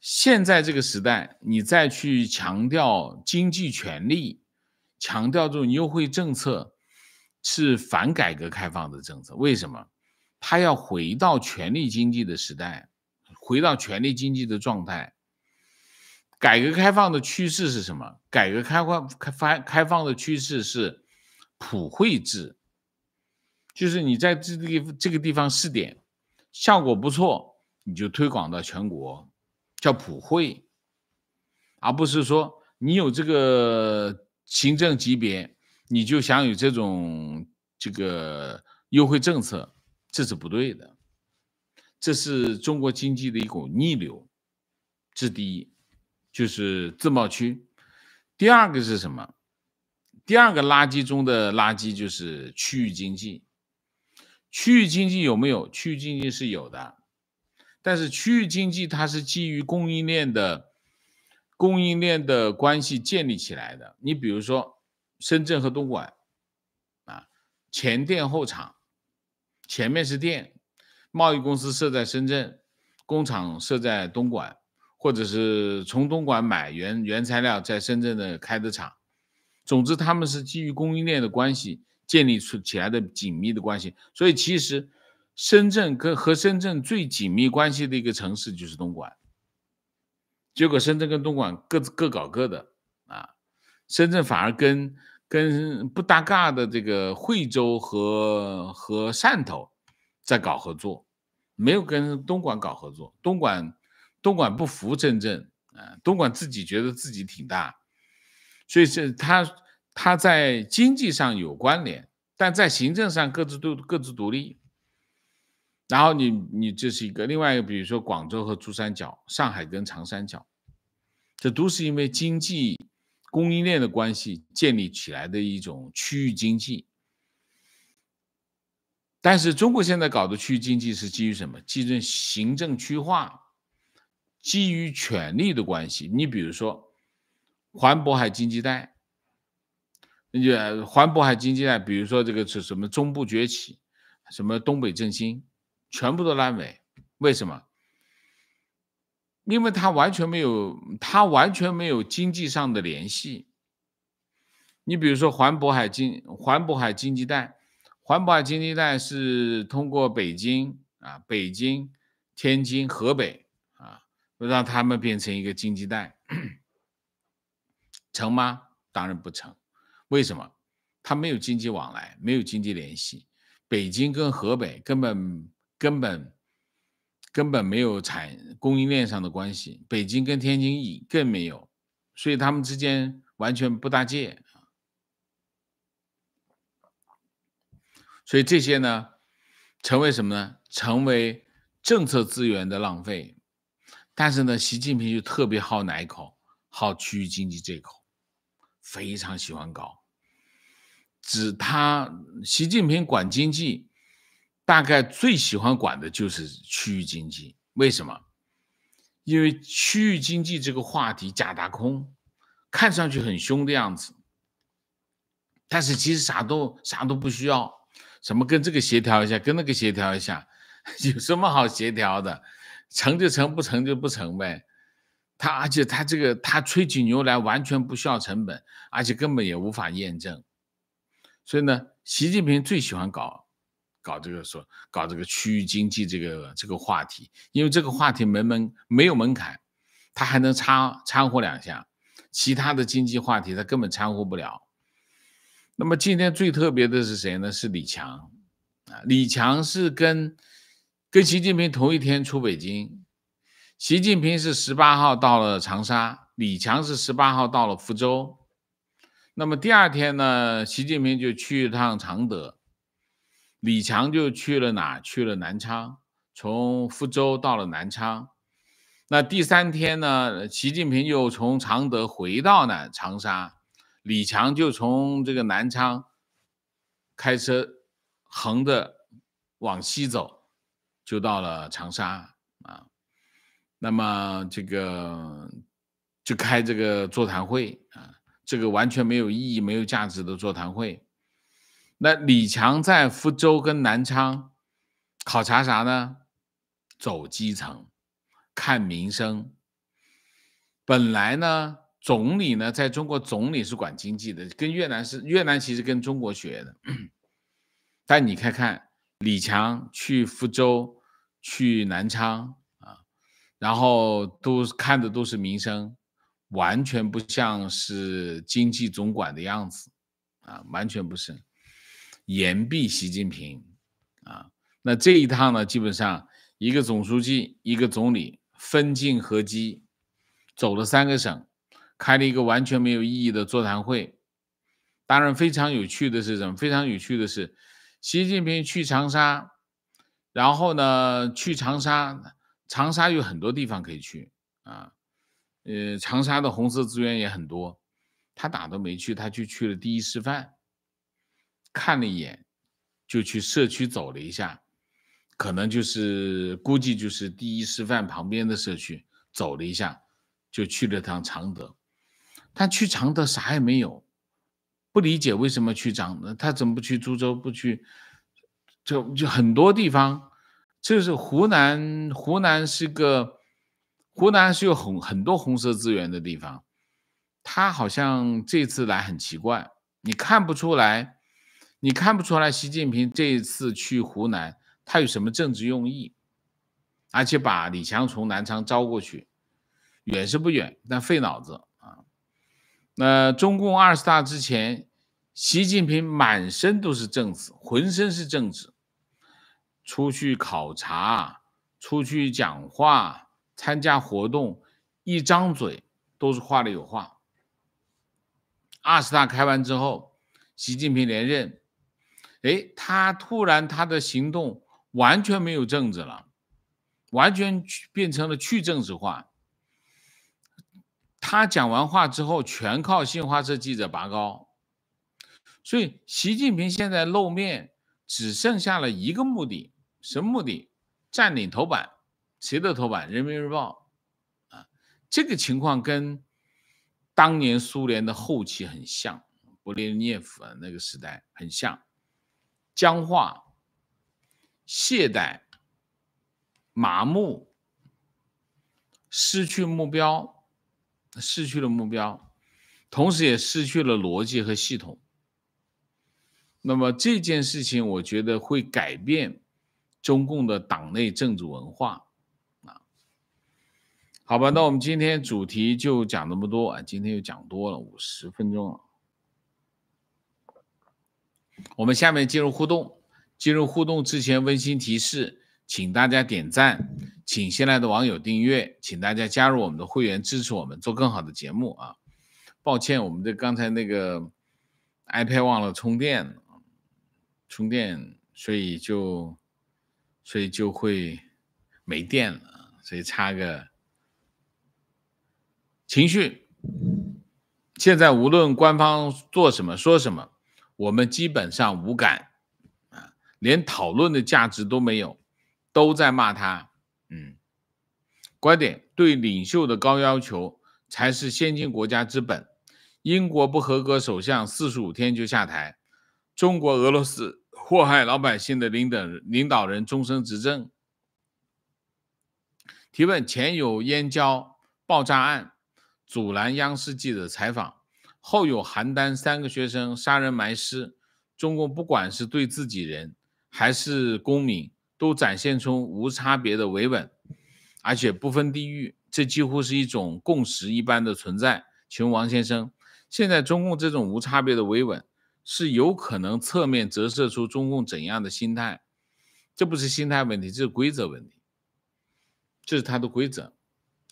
现在这个时代，你再去强调经济权利，强调这种优惠政策，是反改革开放的政策。为什么？他要回到权力经济的时代，回到权力经济的状态。改革开放的趋势是什么？改革开放开发开放的趋势是普惠制，就是你在这个这个地方试点，效果不错，你就推广到全国。叫普惠，而不是说你有这个行政级别，你就享有这种这个优惠政策，这是不对的。这是中国经济的一股逆流，这第一，就是自贸区。第二个是什么？第二个垃圾中的垃圾就是区域经济。区域经济有没有？区域经济是有的。但是区域经济它是基于供应链的供应链的关系建立起来的。你比如说深圳和东莞，啊，前店后厂，前面是店，贸易公司设在深圳，工厂设在东莞，或者是从东莞买原原材料在深圳的开的厂。总之，他们是基于供应链的关系建立出起来的紧密的关系。所以其实。深圳跟和深圳最紧密关系的一个城市就是东莞，结果深圳跟东莞各自各搞各的啊，深圳反而跟跟不搭嘎的这个惠州和和汕头在搞合作，没有跟东莞搞合作，东莞东莞不服深圳啊，东莞自己觉得自己挺大，所以是他它在经济上有关联，但在行政上各自都各自独立。然后你你这是一个另外一个，比如说广州和珠三角，上海跟长三角，这都是因为经济供应链的关系建立起来的一种区域经济。但是中国现在搞的区域经济是基于什么？基于行政区划，基于权力的关系。你比如说环渤海经济带，也环渤海经济带，比如说这个是什么中部崛起，什么东北振兴。全部都烂尾，为什么？因为它完全没有，它完全没有经济上的联系。你比如说环渤海经环渤海经济带，环渤海经济带是通过北京啊，北京、天津、河北啊，让他们变成一个经济带，成吗？当然不成。为什么？他没有经济往来，没有经济联系。北京跟河北根本。根本根本没有产供应链上的关系，北京跟天津更没有，所以他们之间完全不搭界所以这些呢，成为什么呢？成为政策资源的浪费。但是呢，习近平就特别好哪口？好区域经济这口，非常喜欢搞。指他，习近平管经济。大概最喜欢管的就是区域经济，为什么？因为区域经济这个话题假大空，看上去很凶的样子，但是其实啥都啥都不需要，什么跟这个协调一下，跟那个协调一下，有什么好协调的？成就成，不成就不成呗。他而且他这个他吹起牛来完全不需要成本，而且根本也无法验证，所以呢，习近平最喜欢搞。搞这个说搞这个区域经济这个这个话题，因为这个话题没门没有门槛，他还能掺掺和两下，其他的经济话题他根本掺和不了。那么今天最特别的是谁呢？是李强啊，李强是跟跟习近平同一天出北京，习近平是十八号到了长沙，李强是十八号到了福州，那么第二天呢，习近平就去一趟常德。李强就去了哪？去了南昌，从福州到了南昌。那第三天呢？习近平又从常德回到了长沙，李强就从这个南昌开车横着往西走，就到了长沙啊。那么这个就开这个座谈会啊，这个完全没有意义、没有价值的座谈会。那李强在福州跟南昌考察啥呢？走基层，看民生。本来呢，总理呢，在中国总理是管经济的，跟越南是越南其实跟中国学的。但你看看李强去福州、去南昌啊，然后都看的都是民生，完全不像是经济总管的样子啊，完全不是。言必习近平啊，那这一趟呢，基本上一个总书记，一个总理分进合击，走了三个省，开了一个完全没有意义的座谈会。当然，非常有趣的是什么？非常有趣的是，习近平去长沙，然后呢，去长沙，长沙有很多地方可以去啊，呃，长沙的红色资源也很多，他哪都没去，他就去了第一师范。看了一眼，就去社区走了一下，可能就是估计就是第一师范旁边的社区走了一下，就去了趟常德。他去常德啥也没有，不理解为什么去常德，他怎么不去株洲？不去，就就很多地方，就是湖南，湖南是个湖南是有很很多红色资源的地方，他好像这次来很奇怪，你看不出来。你看不出来，习近平这一次去湖南，他有什么政治用意？而且把李强从南昌招过去，远是不远，但费脑子啊。那中共二十大之前，习近平满身都是政治，浑身是政治，出去考察，出去讲话、参加活动，一张嘴都是话里有话。二十大开完之后，习近平连任，哎，他突然他的行动完全没有政治了，完全变成了去政治化。他讲完话之后，全靠新华社记者拔高。所以，习近平现在露面只剩下了一个目的，什么目的？占领头版，谁的头版？人民日报啊，这个情况跟当年苏联的后期很像，勃列日涅夫啊那个时代很像，僵化、懈怠、麻木、失去目标，失去了目标，同时也失去了逻辑和系统。那么这件事情，我觉得会改变中共的党内政治文化。好吧，那我们今天主题就讲那么多啊，今天又讲多了五十分钟了。我们下面进入互动，进入互动之前温馨提示，请大家点赞，请新来的网友订阅，请大家加入我们的会员，支持我们做更好的节目啊。抱歉，我们的刚才那个 iPad 忘了充电。充电，所以就，所以就会没电了，所以插个情绪。现在无论官方做什么说什么，我们基本上无感啊，连讨论的价值都没有，都在骂他。嗯，观点对领袖的高要求才是先进国家之本。英国不合格首相四十五天就下台，中国、俄罗斯。祸害老百姓的领导领导人终身执政。提问：前有燕郊爆炸案阻拦央视记者采访，后有邯郸三个学生杀人埋尸，中共不管是对自己人还是公民，都展现出无差别的维稳，而且不分地域，这几乎是一种共识一般的存在。请问王先生，现在中共这种无差别的维稳？是有可能侧面折射出中共怎样的心态？这不是心态问题，这是规则问题。这是他的规则，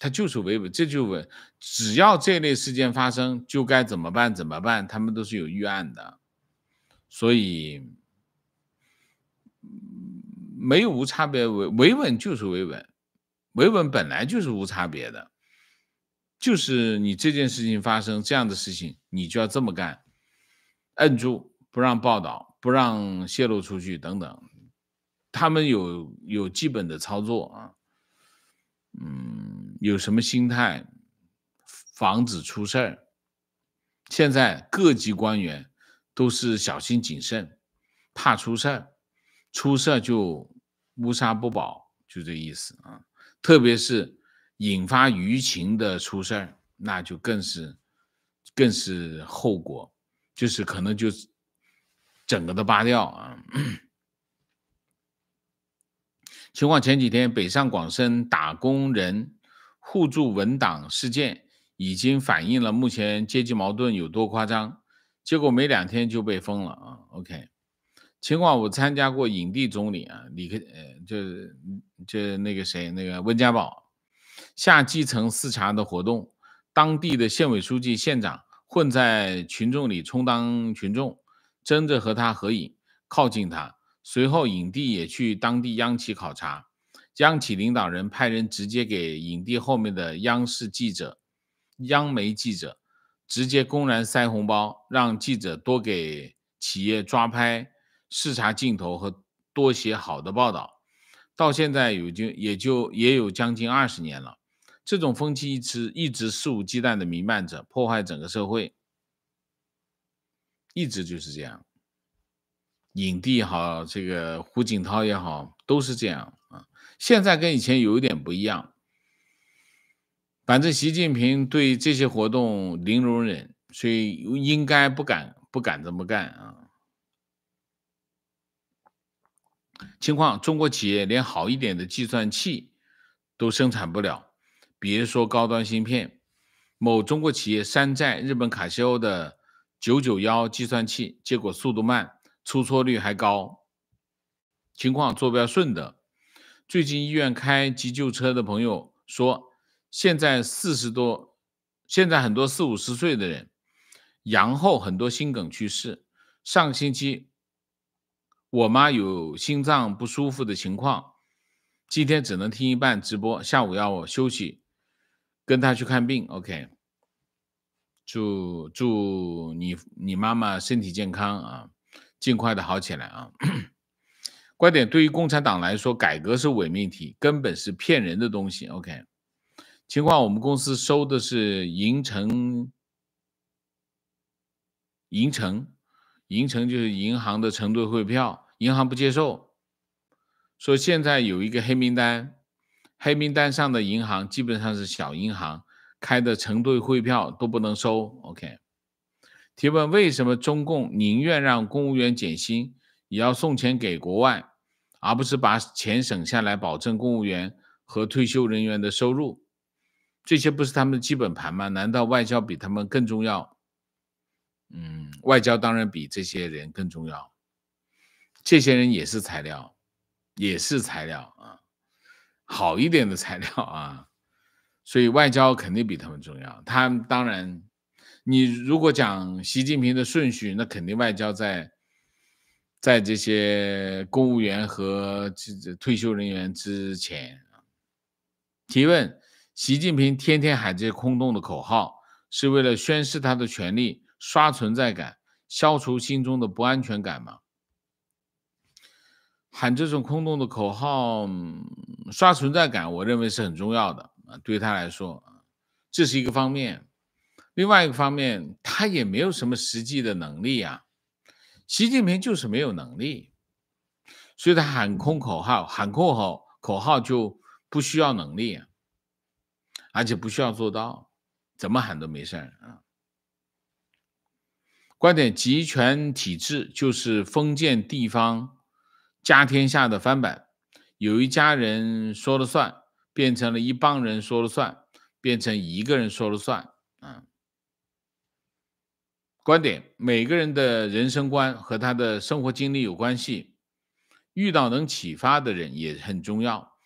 他就是维稳，这就稳。只要这类事件发生，就该怎么办？怎么办？他们都是有预案的，所以没有无差别维维稳就是维稳，维稳本来就是无差别的，就是你这件事情发生这样的事情，你就要这么干。摁住，不让报道，不让泄露出去，等等，他们有有基本的操作啊，嗯，有什么心态，防止出事儿。现在各级官员都是小心谨慎，怕出事儿，出事儿就乌纱不保，就这意思啊。特别是引发舆情的出事儿，那就更是更是后果。就是可能就整个都扒掉啊！情况前几天北上广深打工人互助文档事件，已经反映了目前阶级矛盾有多夸张。结果没两天就被封了啊！OK，情况我参加过影帝总理啊，李克呃，就就那个谁那个温家宝下基层视察的活动，当地的县委书记、县长。混在群众里充当群众，争着和他合影，靠近他。随后，影帝也去当地央企考察，央企领导人派人直接给影帝后面的央视记者、央媒记者，直接公然塞红包，让记者多给企业抓拍视察镜头和多写好的报道。到现在，有就也就也有将近二十年了。这种风气一直一直肆无忌惮的弥漫着，破坏整个社会，一直就是这样。影帝也好，这个胡锦涛也好，都是这样。现在跟以前有一点不一样，反正习近平对这些活动零容忍，所以应该不敢不敢这么干啊。情况，中国企业连好一点的计算器都生产不了。别说高端芯片，某中国企业山寨日本卡西欧的九九幺计算器，结果速度慢，出错率还高。情况坐标顺德，最近医院开急救车的朋友说，现在四十多，现在很多四五十岁的人阳后很多心梗去世。上个星期我妈有心脏不舒服的情况，今天只能听一半直播，下午要我休息，跟她去看病。OK，祝祝你你妈妈身体健康啊，尽快的好起来啊。观点对于共产党来说，改革是伪命题，根本是骗人的东西。OK，情况我们公司收的是银城，银城，银城就是银行的承兑汇票，银行不接受，说现在有一个黑名单，黑名单上的银行基本上是小银行开的承兑汇票都不能收。OK，提问为什么中共宁愿让公务员减薪，也要送钱给国外？而不是把钱省下来保证公务员和退休人员的收入，这些不是他们的基本盘吗？难道外交比他们更重要？嗯，外交当然比这些人更重要。这些人也是材料，也是材料啊，好一点的材料啊，所以外交肯定比他们重要。他当然，你如果讲习近平的顺序，那肯定外交在。在这些公务员和这退休人员之前，提问：习近平天天喊这些空洞的口号，是为了宣示他的权利、刷存在感、消除心中的不安全感吗？喊这种空洞的口号，刷存在感，我认为是很重要的啊，对他来说，这是一个方面。另外一个方面，他也没有什么实际的能力啊。习近平就是没有能力，所以他喊空口号，喊口号口号就不需要能力，而且不需要做到，怎么喊都没事儿啊。观点：集权体制就是封建地方家天下的翻版，有一家人说了算，变成了一帮人说了算，变成一个人说了算。观点：每个人的人生观和他的生活经历有关系，遇到能启发的人也很重要。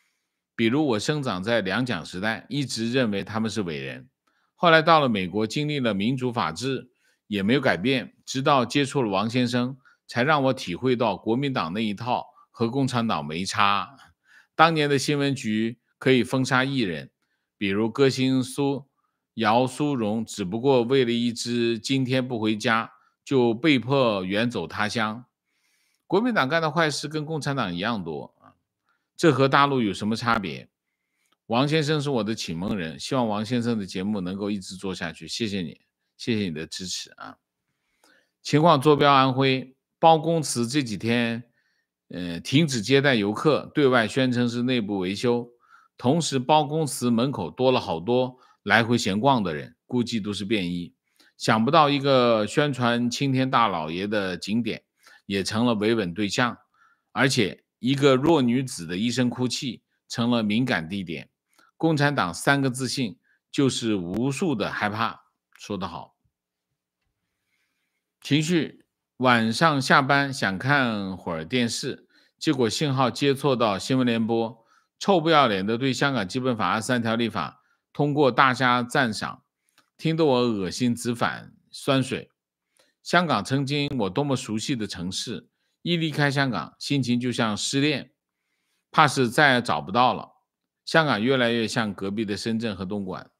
比如我生长在两蒋时代，一直认为他们是伟人，后来到了美国，经历了民主法治，也没有改变。直到接触了王先生，才让我体会到国民党那一套和共产党没差。当年的新闻局可以封杀艺人，比如歌星苏。姚苏荣只不过为了一只今天不回家，就被迫远走他乡。国民党干的坏事跟共产党一样多啊，这和大陆有什么差别？王先生是我的启蒙人，希望王先生的节目能够一直做下去。谢谢你，谢谢你的支持啊！情况坐标安徽，包公祠这几天，呃，停止接待游客，对外宣称是内部维修，同时包公祠门口多了好多。来回闲逛的人估计都是便衣，想不到一个宣传青天大老爷的景点也成了维稳对象，而且一个弱女子的一声哭泣成了敏感地点。共产党三个自信就是无数的害怕。说得好，情绪晚上下班想看会儿电视，结果信号接错到新闻联播，臭不要脸的对香港基本法二三条立法。通过大家赞赏，听得我恶心直反酸水。香港曾经我多么熟悉的城市，一离开香港，心情就像失恋，怕是再也找不到了。香港越来越像隔壁的深圳和东莞。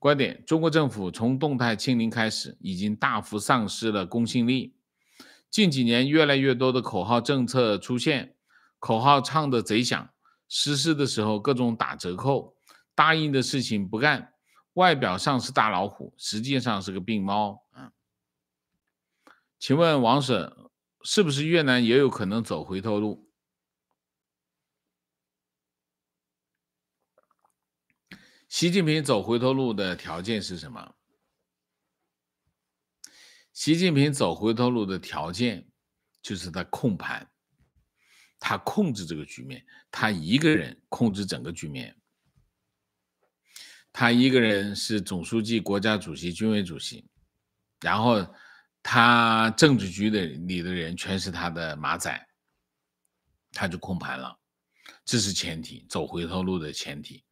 观点：中国政府从动态清零开始，已经大幅丧失了公信力。近几年，越来越多的口号政策出现，口号唱得贼响，实施的时候各种打折扣。答应的事情不干，外表上是大老虎，实际上是个病猫啊！请问王婶，是不是越南也有可能走回头路？习近平走回头路的条件是什么？习近平走回头路的条件就是他控盘，他控制这个局面，他一个人控制整个局面。他一个人是总书记、国家主席、军委主席，然后他政治局的里的人全是他的马仔，他就控盘了。这是前提，走回头路的前提。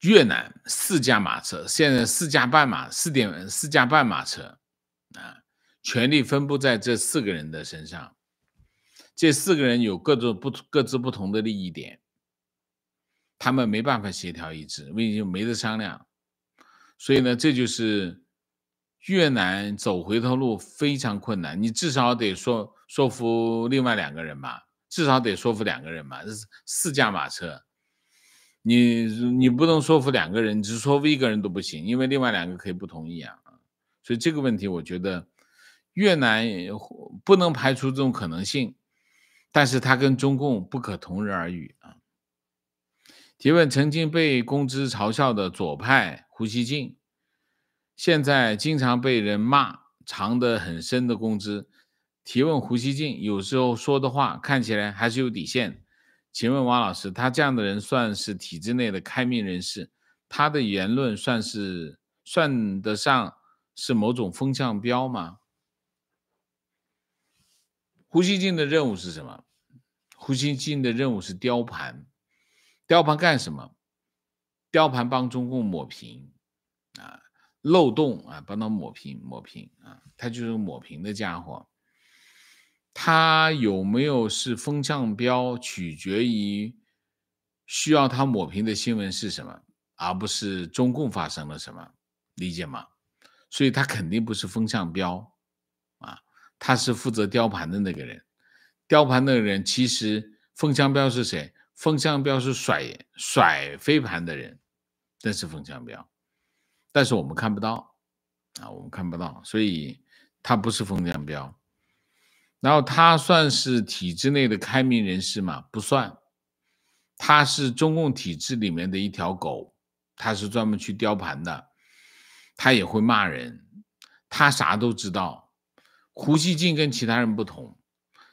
越南四驾马车，现在四驾半马，四点四驾半马车啊，权力分布在这四个人的身上。这四个人有各种不各自不同的利益点，他们没办法协调一致，为就没得商量。所以呢，这就是越南走回头路非常困难。你至少得说说服另外两个人吧，至少得说服两个人吧。这是四驾马车，你你不能说服两个人，只说服一个人都不行，因为另外两个可以不同意啊。所以这个问题，我觉得越南不能排除这种可能性。但是他跟中共不可同日而语啊！提问：曾经被公知嘲笑的左派胡锡进，现在经常被人骂藏得很深的公知。提问：胡锡进有时候说的话看起来还是有底线。请问王老师，他这样的人算是体制内的开明人士？他的言论算是算得上是某种风向标吗？胡锡进的任务是什么？胡锡进的任务是雕盘，雕盘干什么？雕盘帮中共抹平啊漏洞啊，帮他抹平抹平啊，他就是抹平的家伙。他有没有是风向标，取决于需要他抹平的新闻是什么，而不是中共发生了什么，理解吗？所以他肯定不是风向标啊，他是负责雕盘的那个人。雕盘那个人其实风向标是谁？风向标是甩甩飞盘的人，这是风向标，但是我们看不到啊，我们看不到，所以他不是风向标。然后他算是体制内的开明人士吗？不算，他是中共体制里面的一条狗，他是专门去雕盘的，他也会骂人，他啥都知道。胡锡进跟其他人不同。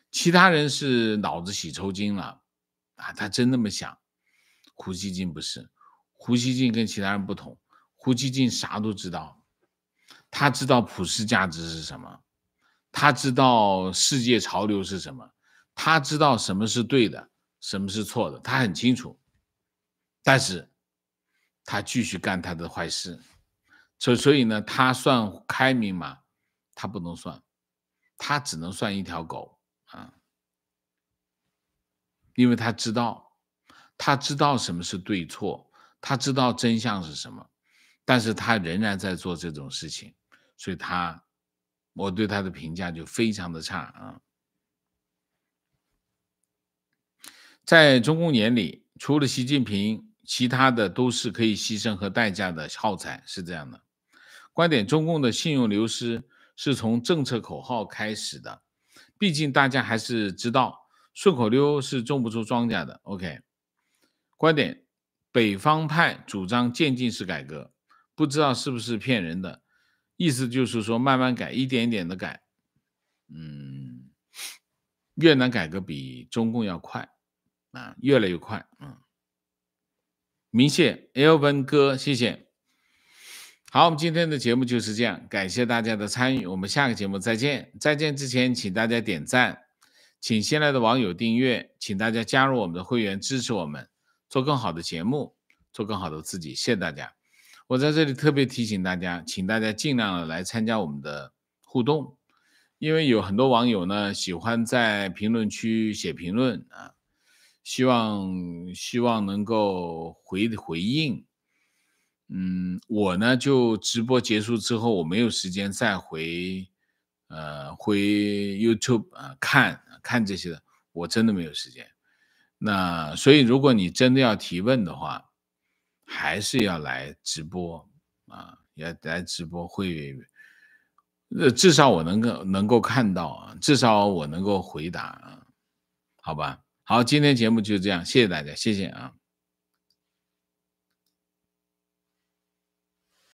其他人是脑子洗抽筋了啊，他真那么想？胡锡进不是，胡锡进跟其他人不同，胡锡进啥都知道，他知道普世价值是什么，他知道世界潮流是什么，他知道什么是对的，什么是错的，他很清楚，但是他继续干他的坏事，所所以呢，他算开明吗？他不能算，他只能算一条狗。因为他知道，他知道什么是对错，他知道真相是什么，但是他仍然在做这种事情，所以他，我对他的评价就非常的差啊。在中共眼里，除了习近平，其他的都是可以牺牲和代价的耗材，是这样的。观点：中共的信用流失是从政策口号开始的。毕竟大家还是知道顺口溜是种不出庄稼的。OK，观点：北方派主张渐进式改革，不知道是不是骗人的，意思就是说慢慢改，一点一点的改。嗯，越南改革比中共要快啊，越来越快。嗯，明谢 L 文哥，谢谢。好，我们今天的节目就是这样，感谢大家的参与，我们下个节目再见。再见之前，请大家点赞，请新来的网友订阅，请大家加入我们的会员，支持我们做更好的节目，做更好的自己。谢谢大家。我在这里特别提醒大家，请大家尽量的来参加我们的互动，因为有很多网友呢喜欢在评论区写评论啊，希望希望能够回回应。嗯，我呢就直播结束之后，我没有时间再回，呃，回 YouTube 啊看看这些的，我真的没有时间。那所以，如果你真的要提问的话，还是要来直播啊，要来直播会，呃，至少我能够能够看到啊，至少我能够回答啊，好吧？好，今天节目就这样，谢谢大家，谢谢啊。